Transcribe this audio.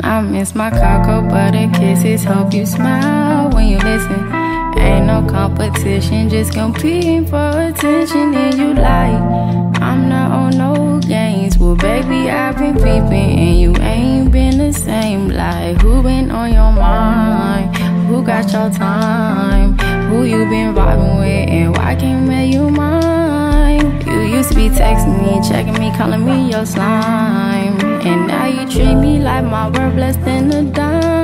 I miss my cocoa butter kisses. Hope you smile when you listen. Ain't no competition, just competing for attention. And you like, I'm not on no games. Well, baby, I've been peeping, and you ain't been the same. Like, who been on your mind? Who got your time? Who you been vibing with, and why can't make you mine? You used to be texting me, checking me, calling me your slime. My word less than a dime.